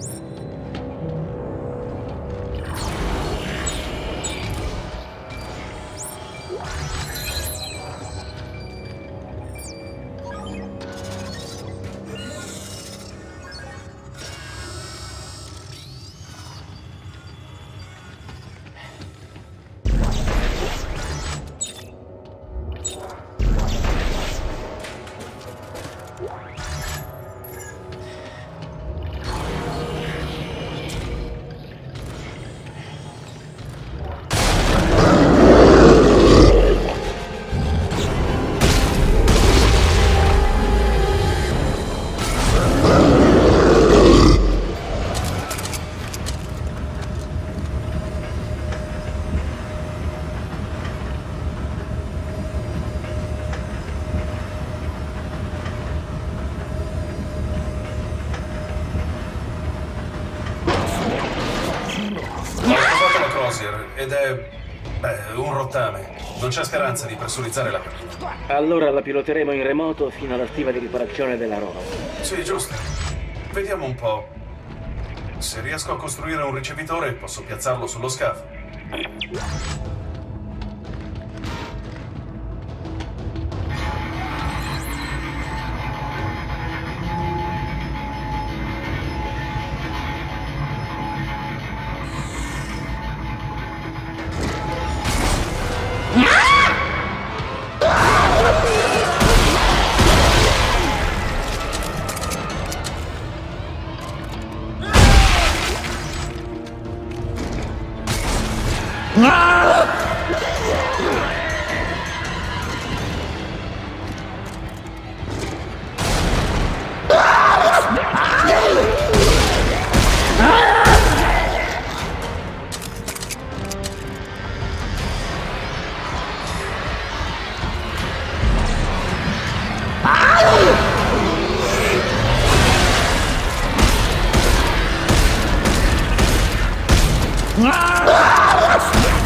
steps. C'è speranza di pressurizzare la cabina. Allora la piloteremo in remoto fino alla stiva di riparazione della Roma. Sì, giusto. Vediamo un po'. Se riesco a costruire un ricevitore, posso piazzarlo sullo scafo. Ah! Yes!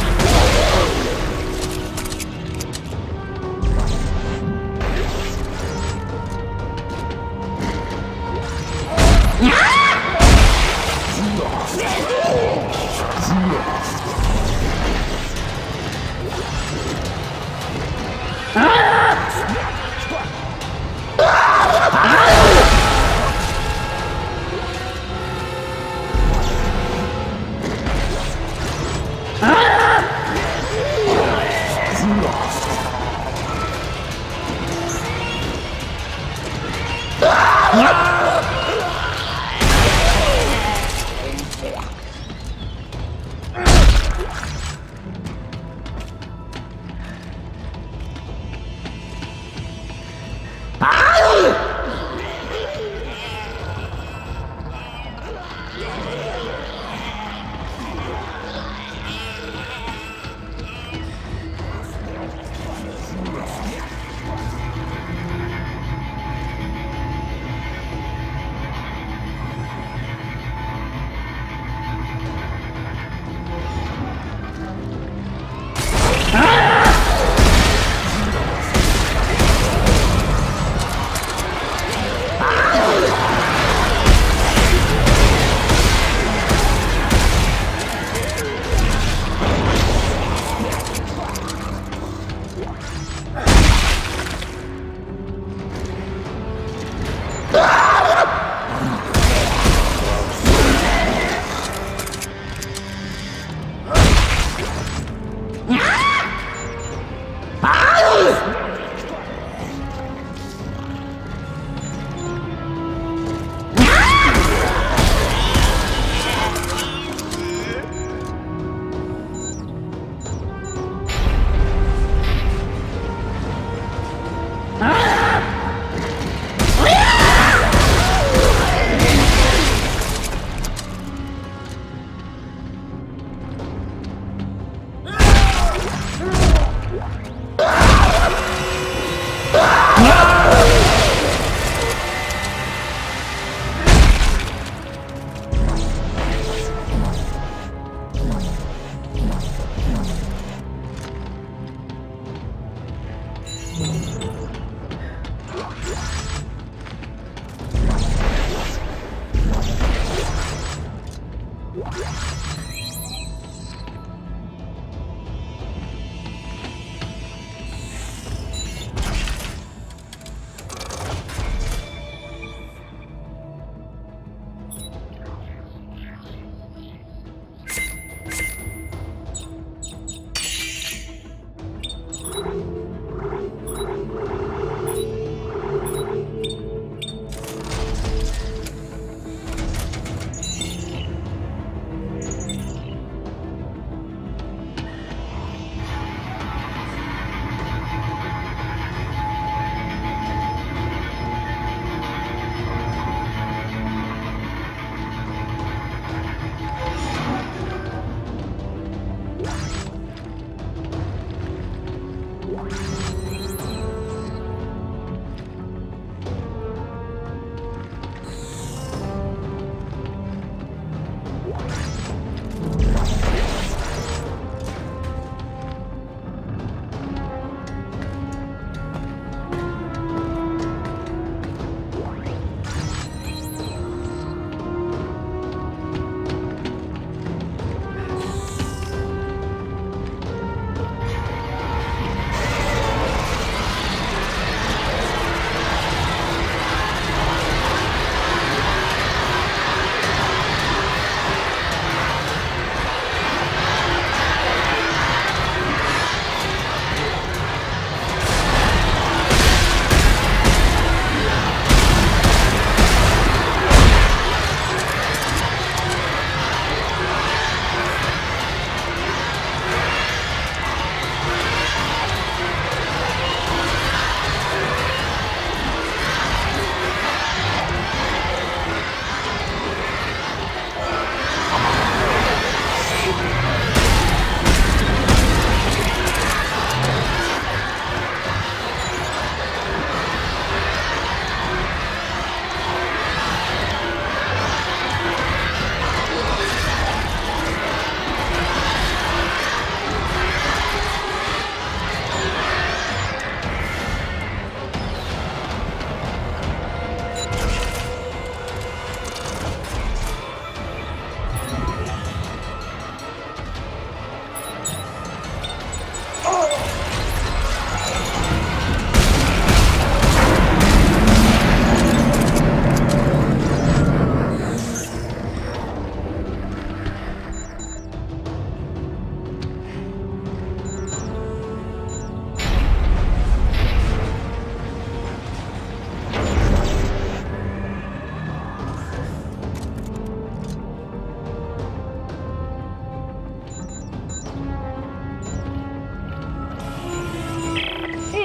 Yeah.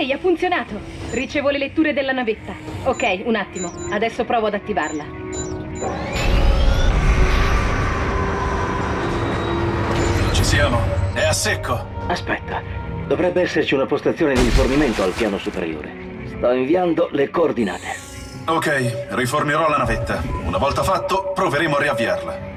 Ehi, ha funzionato! Ricevo le letture della navetta. Ok, un attimo. Adesso provo ad attivarla. Ci siamo. È a secco. Aspetta, dovrebbe esserci una postazione di rifornimento al piano superiore. Sto inviando le coordinate. Ok, rifornirò la navetta. Una volta fatto, proveremo a riavviarla.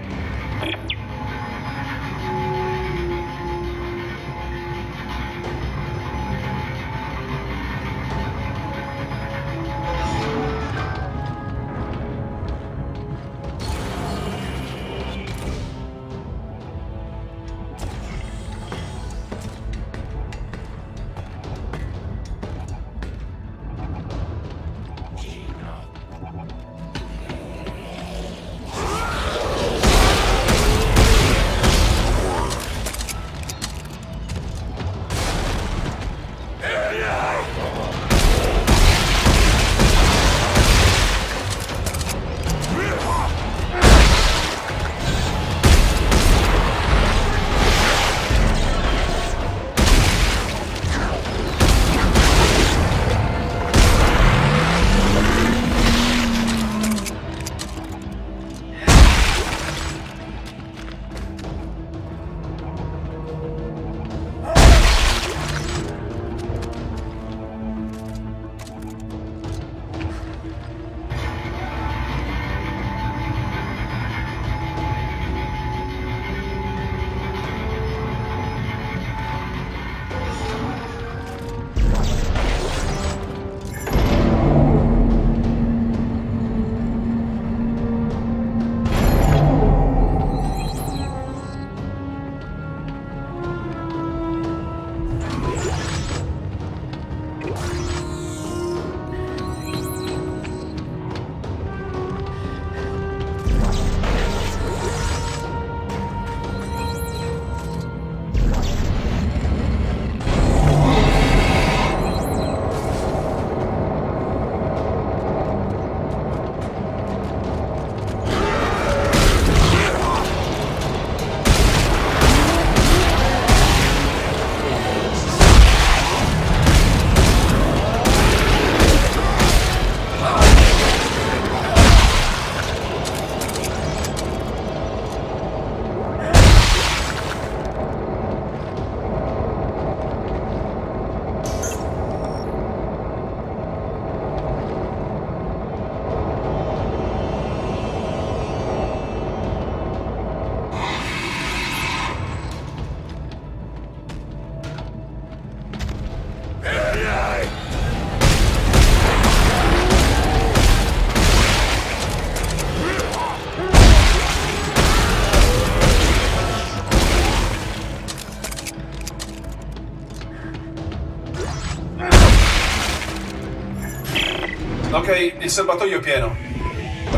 Il serbatoio è pieno.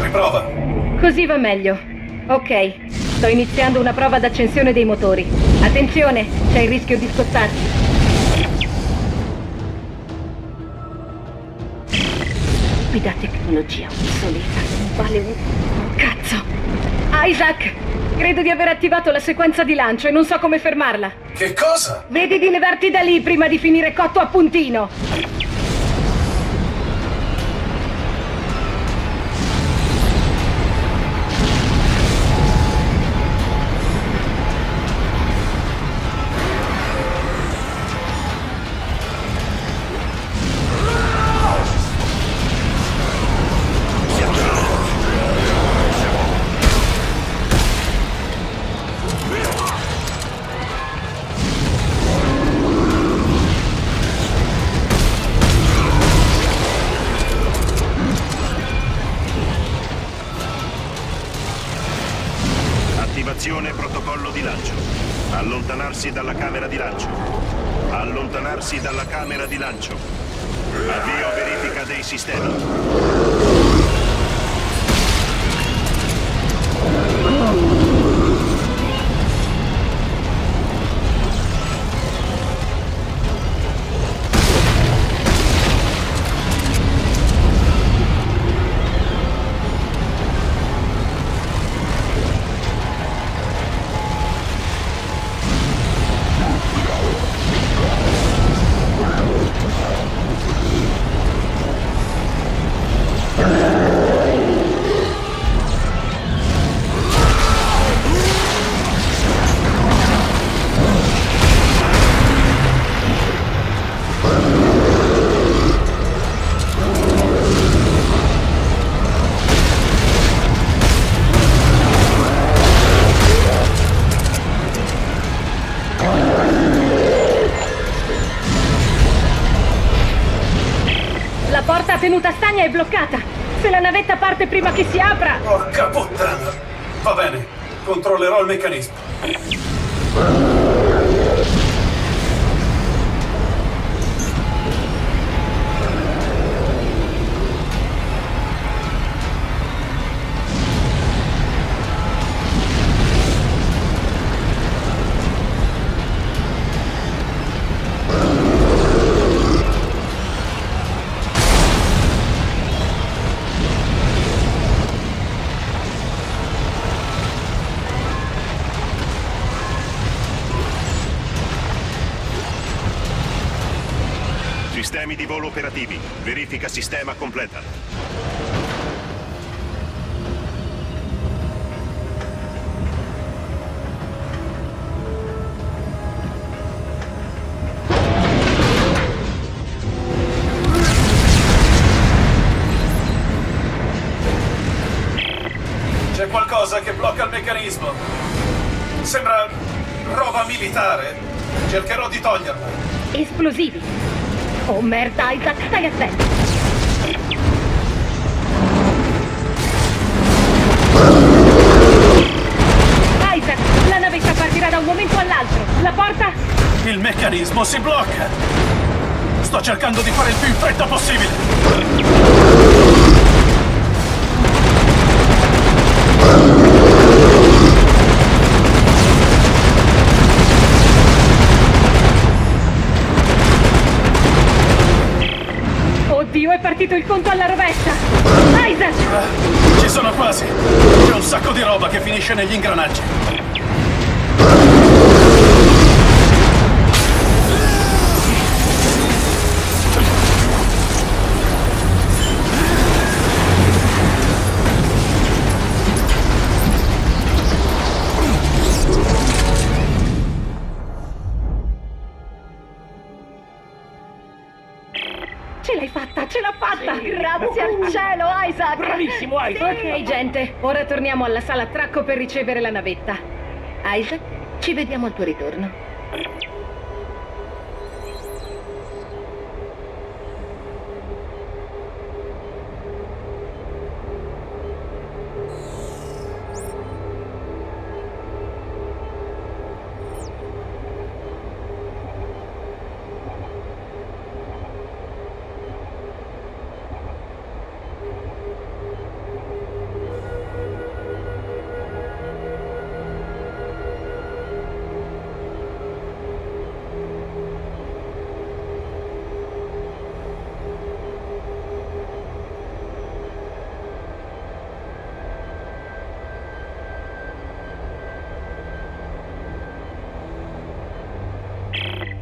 Riprova. Così va meglio. Ok, sto iniziando una prova d'accensione dei motori. Attenzione, c'è il rischio di scottarsi. Stupida tecnologia obsoleta. Vale un... cazzo. Isaac! Credo di aver attivato la sequenza di lancio e non so come fermarla. Che cosa? Vedi di levarti da lì prima di finire cotto a puntino. Allontanarsi dalla camera di lancio. Avvio verifica dei sistemi. Va bene, controllerò il meccanismo. Sistemi di volo operativi. Verifica sistema completa. C'è qualcosa che blocca il meccanismo. Sembra roba militare. Cercherò di toglierla. Esplosivi. Oh merda, Isaac, stai attento. Isaac, la navetta partirà da un momento all'altro. La porta... Il meccanismo si blocca. Sto cercando di fare il più in fretta possibile. Oddio, è partito il conto alla rovescia. Isaac! Ah, Ci sono quasi. C'è un sacco di roba che finisce negli ingranaggi. Bravissimo, Isaac! Ok, gente, ora torniamo alla sala attracco per ricevere la navetta. Isaac, ci vediamo al tuo ritorno.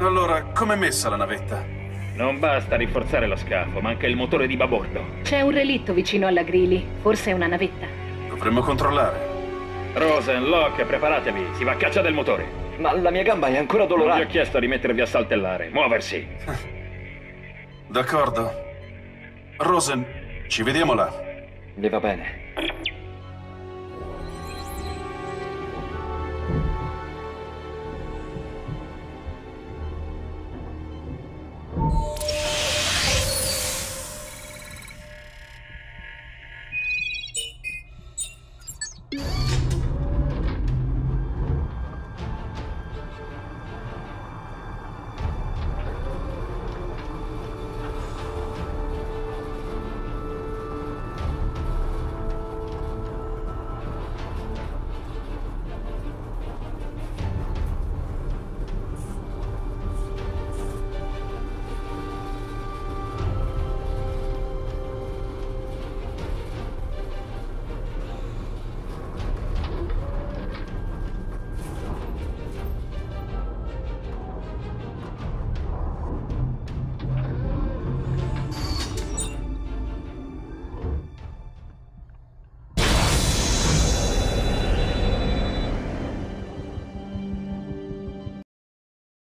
Allora, com'è messa la navetta? Non basta rinforzare lo scafo, manca il motore di babordo. C'è un relitto vicino alla Greely. Forse è una navetta. Dovremmo controllare. Rosen, Locke, preparatevi, si va a caccia del motore. Ma la mia gamba è ancora Non vi ho dolorata. chiesto di mettervi a saltellare, muoversi. D'accordo. Rosen, ci vediamo là. Mi va bene.